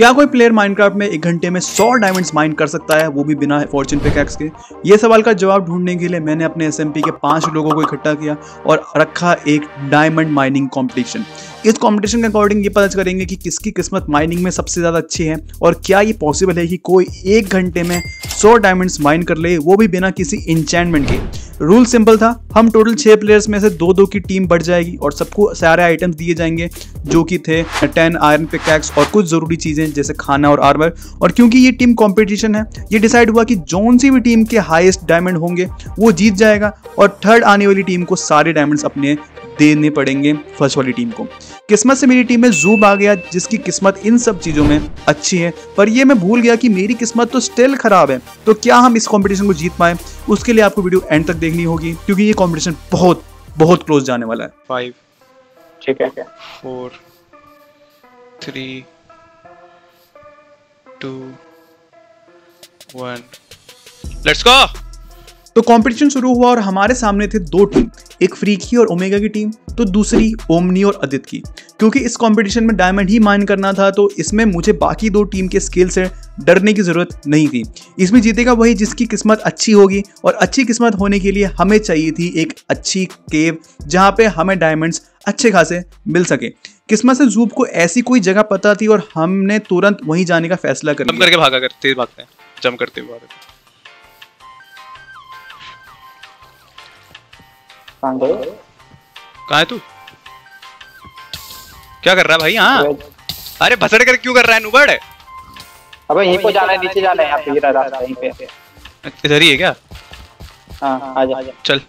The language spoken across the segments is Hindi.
क्या कोई प्लेयर माइनक्राफ्ट में एक घंटे में 100 डायमंड्स माइन कर सकता है? वो भी बिना फॉर्चून पिकैक्स के। ये सवाल का जवाब ढूँढने के लिए मैंने अपने एसएमपी के पाँच लोगों को इकट्ठा किया और रखा एक डायमंड माइनिंग कॉम्पिटिशन इस कॉम्पिटिशन के अकॉर्डिंग ये पता करेंगे कि किसकी किस्मत माइनिंग में सबसे ज़्यादा अच्छी है और क्या ये पॉसिबल है कि कोई एक घंटे में 100 डायमंड्स माइन कर ले, वो भी बिना किसी इंचैंटमेंट के। रूल सिंपल था, हम टोटल छः प्लेयर्स में से दो दो की टीम बढ़ जाएगी और सबको सारे आइटम्स दिए जाएँगे, जो कि थे टेन आयरन पिकैक्स और कुछ ज़रूरी चीज़ें, जैसे खाना और आर्मर और क्योंकि ये टीम कॉम्पिटिशन है, ये डिसाइड हुआ कि जौन सी भी टीम के हाईएस्ट डायमंड होंगे, वो जीत जाएगा और थर्ड आने वाली टीम को सारे डायमंड्स अपने देने पड़ेंगे फ़र्स्ट वाली टीम को। किस्मत से मेरी टीम में जूब आ गया जिसकी किस्मत इन सब चीज़ों में अच्छी है। पर ये मैं भूल गया कि मेरी किस्मत तो स्टिल खराब है। तो क्या हम इस कॉम्पिटिशन को जीत पाए? उसके लिए आपको वीडियो एंड तक देखनी होगी क्योंकि ये कंपटीशन बहुत बहुत क्लोज जाने वाला है। फाइव ठीक है four three two one let's go तो कंपटीशन शुरू हुआ और हमारे सामने थे दो टीम एक फ्रीकी और ओमेगा की टीम तो दूसरी ओमनी और अदित की। क्योंकि इस कंपटीशन में डायमंड ही माइन करना था तो इसमें मुझे बाकी दो टीम के स्किल से डरने की ज़रूरत नहीं थी। इसमें जीतेगा वही जिसकी किस्मत अच्छी होगी और अच्छी किस्मत होने के लिए हमें चाहिए थी एक अच्छी केव जहाँ पे हमें डायमंड्स अच्छे खासे मिल सके। किस्मत से जूब को ऐसी कोई जगह पता थी और हमने तुरंत वहीं जाने का फैसला कर लिया। करके भागा कर तेज भागते हैं। जम करते हुए भागते कहाँ है तू? क्या कर रहा है भाई? हाँ। अरे। भसड़ कर क्यों कर रहा है नुबड़? अबे यहीं पे जाना है नीचे जाना है यहाँ पे ये रास्ता यहीं पे। इधर ही है क्या? हाँ आ जा। चल।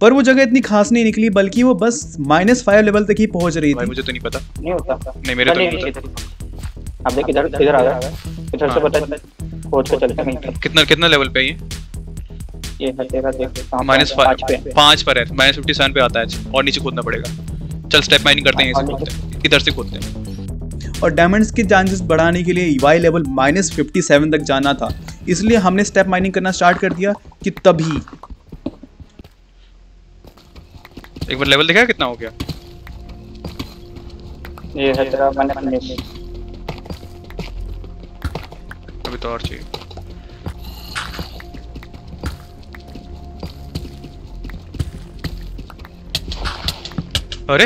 पर वो जगह इतनी खास नहीं निकली बल्कि वो बस माइनस फाइव लेवल तक ही पहुँच रही थी। मुझे तो नहीं पता। नहीं होता। नहीं मेरे तो नहीं, पता अब देख इधर इधर आ गया इधर से बता खोज के चलते हैं। कितना कितना लेवल पे है ये? पे ये है तेरा देख माइनस? पाँच पे। पाँच पर है माइनस फिफ्टी सेवन पे आता है और नीचे कूदना पड़ेगा चल स्टेप माइनिंग करते हैं? कूदते हैं इधर से कूदते हैं और डायमंड्स के चांसेस बढ़ाने के लिए Y level minus fifty seven तक जाना था इसलिए हमने स्टेप माइनिंग करना स्टार्ट कर दिया कि तभी एक बार लेवल देखा कितना हो गया ये है तेरा मैंने अभी तो और चाहिए अरे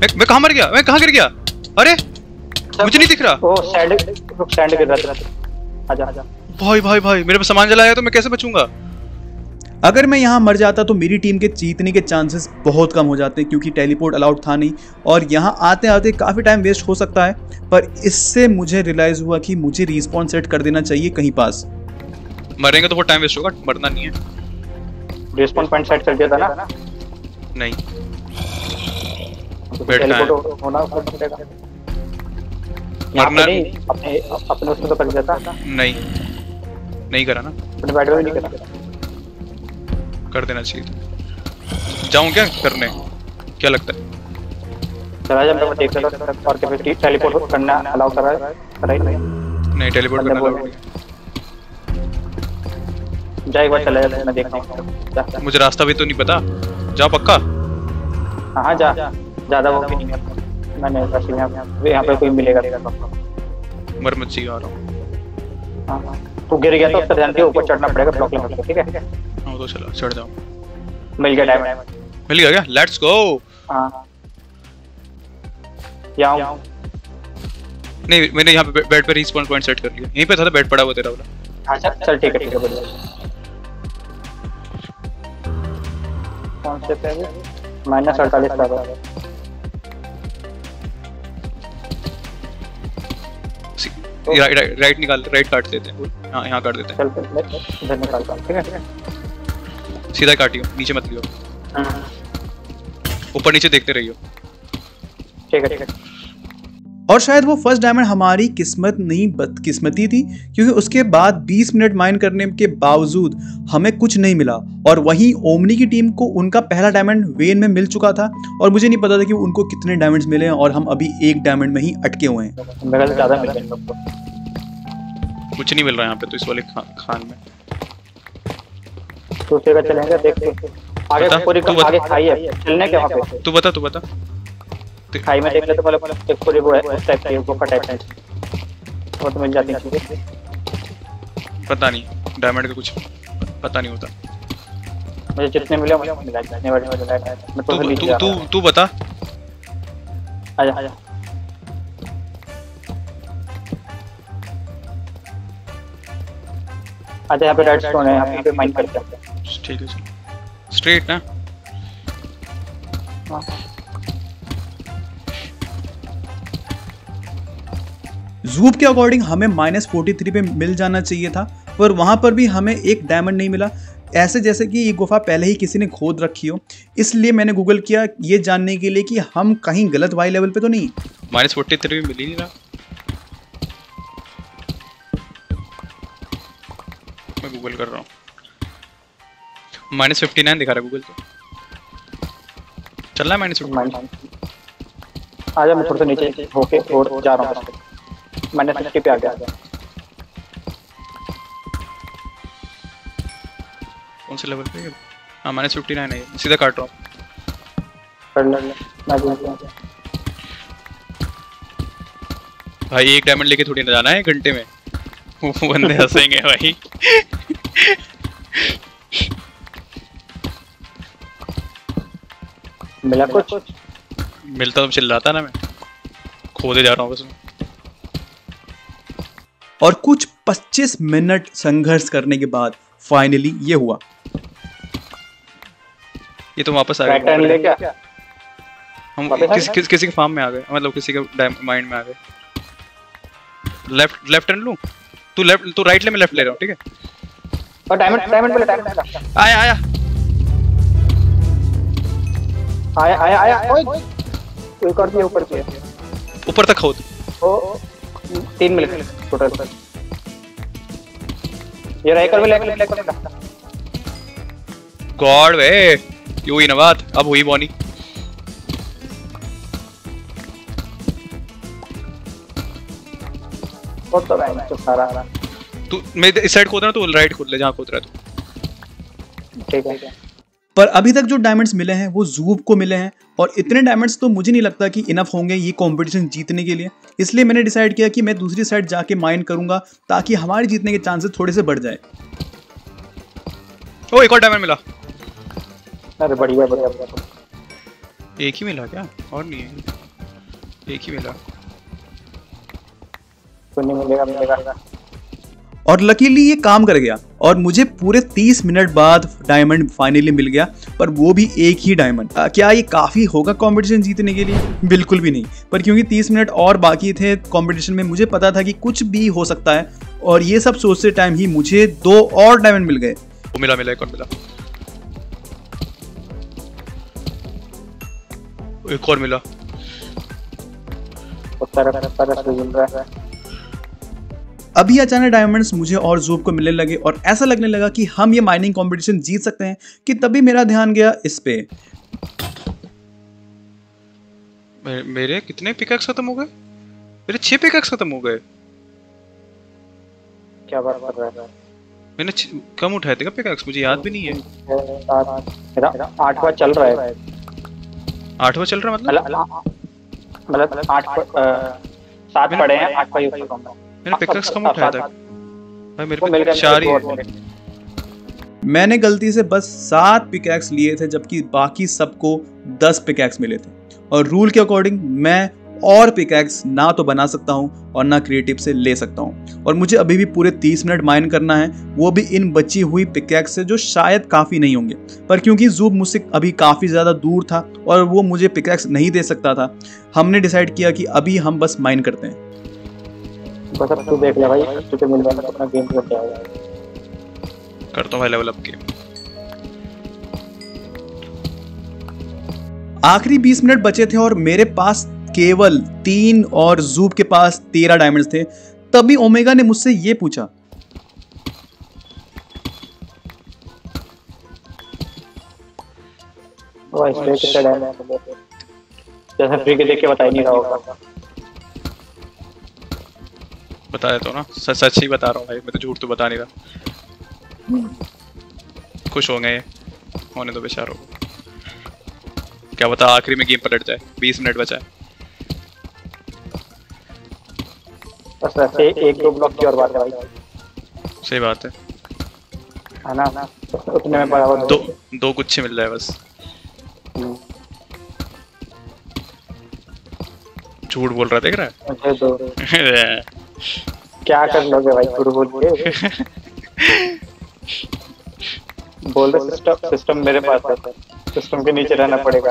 मैं मैं कहाँ मर गया? मैं कहाँ गिर गया? अरे मुझे नहीं दिख रहा। ओ सैंड रुक सैंड गिर रहा था। आजा आजा। भाई भाई भाई मेरे पास सामान जलाया तो मैं कैसे बचूँगा? अगर मैं यहाँ मर जाता तो मेरी टीम के जीतने के चांसेस बहुत कम हो जाते क्योंकि टेलीपोर्ट अलाउड था नहीं। और यहाँ आते आते काफ़ी टाइम वेस्ट हो सकता है पर इससे मुझे रियलाइज़ हुआ कि मुझे रिस्पॉन्स सेट कर देना चाहिए कहीं पास। मरेंगे तो बहुत टाइम वेस्ट होगा मरना नहीं है। रिस्पॉन्स पॉइंट सेट कर दिया था ना? नहीं। तो बैठ कहाँ है? होना मरना- नहीं अपने अपने उसमें तो कर था? नहीं। नहीं करा ना। अपने बैठ नहीं करा? कर देना चाहिए जाऊँ क्या करने? क्या लगता है? चला जा मैं देख रहा था और के फिर टेलीपोर्ट करना अलाउ कर रहा है ही नहीं। नहीं टेलीपोर्ट करना बोल allowed जा एक बार चला जा मैं देखता हूँ। जा। मुझे रास्ता भी तो नहीं पता। जाओ पक्का? हाँ हाँ जा। ज़्यादा वो भी नहीं करता मैंने बस यहाँ पे यहाँ पे कोई मिलेगा पक्का। मर मत चाहिए आ रहा हूँ हाँ। हाँ तू गिर गया तो फिर ध्यान के ऊपर चढ़ना पड़ेगा ब्लॉक लगा के, ठीक है? हाँ तो चला चढ़ जाओ। मिल गया डायमंड मिल गया क्या? लेट्स गो हाँ यहाँ हूँ। नहीं मैंने यहाँ पे बेड पे रिस्पॉन्स पॉइंट सेट कर लिया। यहीं पे था बेड पड़ा हुआ तेरा वाला। हाँ चल चल ठीक है ठीक है बढ़िया। कौन से पे माइनस अड़तालीस का राइट राइट राइट निकाल राइट काट देते हैं। हाँ यहाँ काट देते मैं इधर निकाल काट ठीक है? सीधा काटियो नीचे मत लियो। हाँ, ऊपर नीचे देखते रहियो। ठीक है ठीक है। और शायद वो फ़र्स्ट डायमंड हमारी किस्मत नहीं बदकिस्मती थी क्योंकि उसके बाद 20 मिनट माइन करने के बावजूद हमें कुछ नहीं मिला। और वहीं ओमनी की टीम को उनका पहला डायमंड वेन में मिल चुका था और मुझे नहीं पता था कि उनको कितने डायमंड्स मिले हैं और हम अभी एक डायमंड में ही अटके हुए हैं। कुछ नहीं मिल रहा यहाँ पे तो इस वाले खा, खान में। का चलेंगे देख के आगे बता, पूरी तू बता। आगे खाई है। चलने के वहाँ पे। तू बता तू बता। खाई में देख ले तो मतलब एक पूरी वो है उस टाइप की गुफा टाइप की वो तो मिल जाती है पता नहीं डायमंड का कुछ पता नहीं होता। मुझे जितने मिले मुझे मिला जितने बड़े मुझे मिला मैं तो तू जा तू हूँ तू बता। आजा आजा आजा यहाँ पे रेड स्टोन है यहाँ पे माइन करते हैं। ठीक है स्ट्रेट ना? जूब के अकॉर्डिंग हमें माइनस फोर्टी थ्री पे मिल जाना चाहिए था पर वहाँ पर भी हमें एक डायमंड नहीं मिला। ऐसे जैसे कि ये गुफा पहले ही किसी ने खोद रखी हो। इसलिए मैंने गूगल किया ये जानने के लिए कि हम कहीं गलत वाई लेवल पे तो नहीं। माइनस फोर्टी थ्री मिल ही नहीं रहा मैं गूगल कर रहा हूँ। माइनस फिफ्टी नाइन दिखा रहा है गूगल पे चल रहा है माइनस फिफ्टी आजा मैं थोड़ा सा नीचे। होके और जा रहा हूँ। मैंने फिफ्टी पे आ गया। कौन से लेवल पे है? माइनस फिफ्टी नाइन है सीधा काट रहा हूँ। कर ले। मैं भी। भाई एक डायमंड लेके थोड़ी ना जाना है घंटे में। वो बंदे हंसेंगे भाई। मिला कुछ? मिलता तो चिल्लाता ना मैं। खोदे जा रहा हूँ बस। मैं और कुछ 25 मिनट संघर्ष करने के बाद फाइनली ये हुआ। ये तो वापस आ गए। हम किस, किस, किसी के फार्म में आ गए? मतलब किसी के माइंड में आ गए। लेफ़्ट लेफ़्ट टर्न लूँ? तू लेफ़्ट तू राइट ले मैं लेफ़्ट ले रहा हूँ ठीक है? और डायमंड डायमंड मिला डायमंड आया आया। आया आया आया ओए एक और दिया ऊपर दिया ऊपर तक खोद। ओ। तीन मिल टोटल ये मिला एक और मिला गॉड वे यू हुई ना बात अब हुई बॉनी। तो तो सारा तू मैं इस साइड खोद रहा हूँ तू राइट खोद ले जहाँ खोद रहा है तू। ठीक है। पर अभी तक जो डायमंड्स मिले हैं वो जूब को मिले हैं और इतने डायमंड्स तो मुझे नहीं लगता कि इनफ होंगे ये कंपटीशन जीतने के लिए। इसलिए मैंने डिसाइड किया कि मैं दूसरी साइड जाके माइन करूँगा ताकि हमारे जीतने के चांसेस थोड़े से बढ़ जाए। ओ एक और डायमंड मिला। अरे बढ़िया बढ़िया बढ़िया। एक ही मिला क्या? और नहीं है। एक ही मिला। तो नहीं मिलेगा मिलेगा। और लकीली ये काम कर गया और मुझे पूरे 30 मिनट बाद डायमंड फाइनली मिल गया पर वो भी एक ही डायमंड क्या ये काफ़ी होगा कंपटीशन जीतने के लिए? बिल्कुल भी नहीं। पर क्योंकि 30 मिनट और बाकी थे कंपटीशन में मुझे पता था कि कुछ भी हो सकता है और ये सब सोचते टाइम ही मुझे दो और डायमंड मिल गए। मिला मिला एक और मिला। एक और मिला। अभी अचानक डायमंड्स मुझे और जूब को मिलने लगे और ऐसा लगने लगा कि हम ये माइनिंग कंपटीशन जीत सकते हैं कि तभी मेरा ध्यान गया इस पे मेरे कितने पिकैक्स खत्म हो गए मेरे छह पिकैक्स खत्म हो गए क्या बात कर रहा है मैंने कम उठाए थे क्या पिकैक्स मुझे याद भी नहीं है आठवां चल रहा है आठवां चल रहा मतलब मतलब मतलब आठ सात पड़े हैं आठवां यूज़ कर रहा हूँ मैंने पिकैक्स कम उठाया था भाई मेरे पे चार ही। मैंने गलती से बस सात पिकैक्स लिए थे जबकि बाकी सबको दस पिकैक्स मिले थे। और रूल के अकॉर्डिंग मैं और पिकैक्स ना तो बना सकता हूँ और ना क्रिएटिव से ले सकता हूँ। और मुझे अभी भी पूरे तीस मिनट माइन करना है वो भी इन बची हुई पिकैक्स से जो शायद काफ़ी नहीं होंगे। पर क्योंकि जूब मुझसे अभी काफ़ी ज़्यादा दूर था और वो मुझे पिकैक्स नहीं दे सकता था हमने डिसाइड किया कि अभी हम बस माइन करते हैं। बस अब तू देख ले भाई तुझे मिल गया तो अपना गेम खेल जाएगा करता हूँ भाई लेवल अप गेम आखिरी 20 मिनट बचे थे और मेरे पास केवल तीन और जूब के पास तेरह डायमंड्स थे। तभी ओमेगा ने मुझसे ये पूछा है जैसे फ्री के देख के बता ही नहीं रहा होगा। बता देता हूँ तो ना। सच सच ही बता रहा हूँ भाई मैं तो झूठ तो बता नहीं रहा। खुश होंगे ये। होने तो बेचार हो क्या बता आखिरी में गेम पलट जाए। 20 मिनट बचा है। एक दो ब्लॉक की और बात है भाई। सही बात है। है ना? उतने में बराबर दो दो गुच्छे मिल रहा है बस। हम्म। झूठ बोल रहा देख रहा है? क्या कर लोगे भाई? झूठ बोल के? बोल रहे सिस्टम सिस्टम मेरे पास है सिस्टम के नीचे रहना पड़ेगा।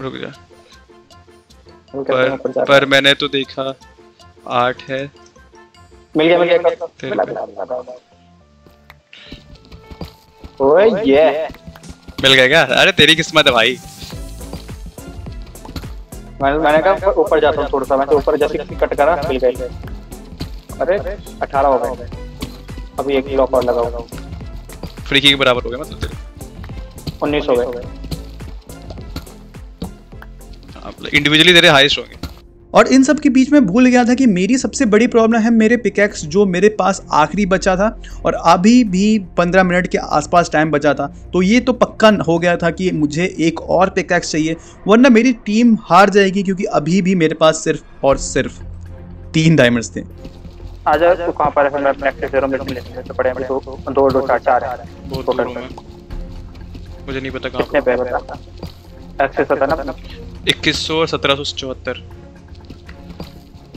रुक जा। पर पर मैंने तो देखा आठ है। मिल गया मिल गया। ओए ये मिल गया क्या? अरे तेरी किस्मत है भाई। मैंने मैंने कहा ऊपर जाता हूँ थोड़ा सा। मैं तो ऊपर जैसे कट करा मिल गए अरे अठारह हो गए। अभी एक ब्लॉक और लगाओ फ्री के बराबर हो गया मतलब? उन्नीस हो गए। इंडिविजुअली तेरे हाईएस्ट होंगे और इन सब के बीच में भूल गया था कि मेरी सबसे बड़ी प्रॉब्लम है मेरे पिकैक्स जो मेरे पास आखिरी बचा था और अभी भी 15 मिनट के आसपास टाइम बचा था। तो ये तो पक्का हो गया था कि मुझे एक और पिकैक्स चाहिए वरना मेरी टीम हार जाएगी क्योंकि अभी भी मेरे पास सिर्फ़ और सिर्फ़ तीन डायमंड्स थे। तू पर है? फिर मैं प्रैक्टिस करूँ मेरे मिनट पड़े हैं दो दो दो चार चार है। बहुत दूर हूँ मुझे नहीं पता कहाँ पे बता? एक्सेस होता है ना? और सत्रह सौ चौहत्तर।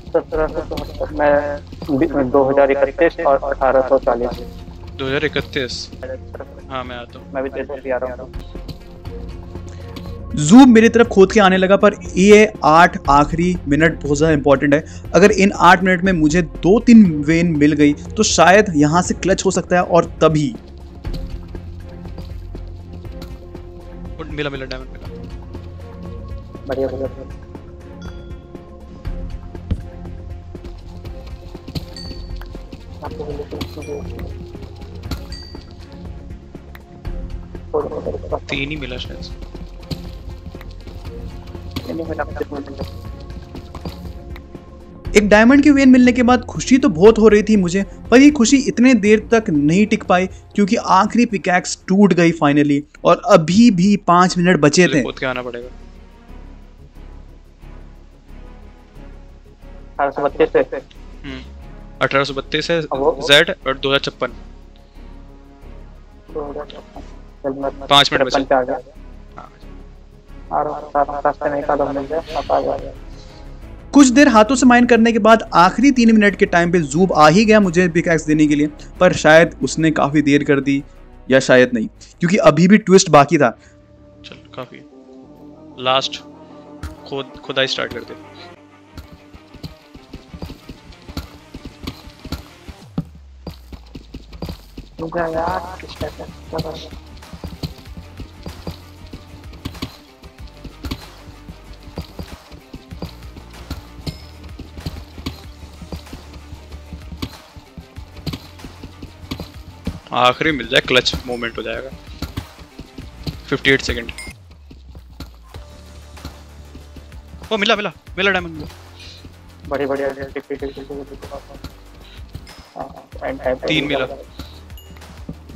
सत्रह सौ चौहत्तर मैं दो हज़ार इकतीस और अठारह सौ चालीस। दो हज़ार इकतीस। हाँ मैं आता हूँ। मैं भी जैसे आ रहा हूँ। जूम मेरी तरफ़ खोद के आने लगा पर ये आठ आखिरी मिनट बहुत ज़्यादा इंपॉर्टेंट है। अगर इन आठ मिनट में मुझे दो तीन वेन मिल गई तो शायद यहाँ से क्लच हो सकता है और तभी। मिला मिला डायमंड मिला बढ़िया बढ़िया। आपको बोले तो बहुत। तीन ही मिला शायद। एक डायमंड की वेन मिलने के बाद खुशी तो बहुत हो रही थी मुझे पर ये खुशी इतने देर तक नहीं टिक पाई क्योंकि आखिरी पिकैक्स टूट गई फाइनली और अभी भी पाँच मिनट बचे थे खोद के आना पड़ेगा सौ बत्तीस से हम्म अठारह सौ बत्तीस है जेड और दो हज़ार छप्पन। पाँच मिनट बचे। हाँ हूँ, हूँ, कुछ देर हाथों से माइन करने के बाद आखिरी तीन मिनट के टाइम पे जूब आ ही गया मुझे पिकैक्स देने के लिए पर शायद उसने काफ़ी देर कर दी या शायद नहीं क्योंकि अभी भी ट्विस्ट बाकी था। चल काफ़ी। लास्ट खुद खुदाई स्टार्ट करते मुझे यार किस टाइप का चलो। आखिरी मिल जाए क्लच मूवमेंट हो जाएगा। 58 सेकंड वो मिला मिला मिला डायमंड मिला। बड़ी टिक हाँ, एंड टाइप तीन मिला।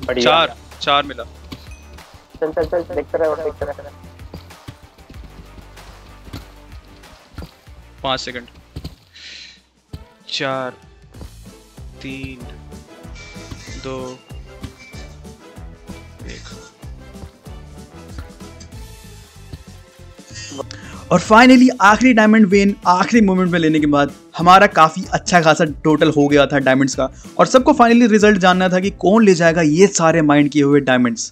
बढ़िया। चार चार मिला। चल चल चल देखते रहे और देखते रहे। पाँच सेकंड। चार तीन दो एक। और फाइनली आखिरी डायमंड वेन आखिरी मोमेंट में लेने के बाद हमारा काफ़ी अच्छा खासा टोटल हो गया था डायमंड्स का। और सबको फाइनली रिज़ल्ट जानना था कि कौन ले जाएगा ये सारे माइंड किए हुए डायमंड्स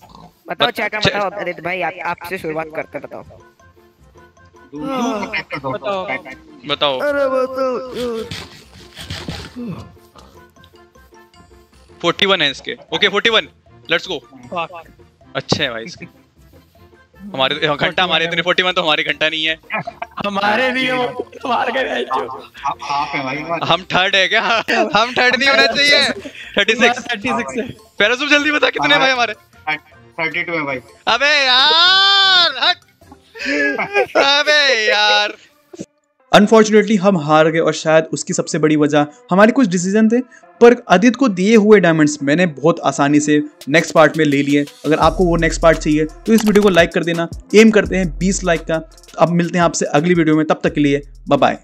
बताओ बत- चैट में बताओ भाई आप आपसे शुरुआत करते बताओ। बताओ। अरे बताओ। फोर्टी वन है इसके। Okay forty one let's go अच्छे हैं भाई इसके। हमारे घंटा हमारे इतने फोर्टी वन तो हमारे घंटा नहीं है। हमारे भी हो तुम्हारे के गए जो। हाफ़ है भाई हम थर्ड है क्या? हम थर्ड नहीं होना चाहिए। थर्टी सिक्स थर्टी सिक्स पहले सुबह जल्दी बता कितने भाई हमारे? थर्टी टू है भाई। अबे यार हट। अबे यार। अनफॉर्चुनेटली हम हार गए और शायद उसकी सबसे बड़ी वजह हमारे कुछ डिसीज़न थे, पर आदित्य को दिए हुए डायमंड्स मैंने बहुत आसानी से नेक्स्ट पार्ट में ले लिए। अगर आपको वो नेक्स्ट पार्ट चाहिए तो इस वीडियो को लाइक कर देना। एम करते हैं 20 लाइक का। अब मिलते हैं आपसे अगली वीडियो में। तब तक के लिए बाय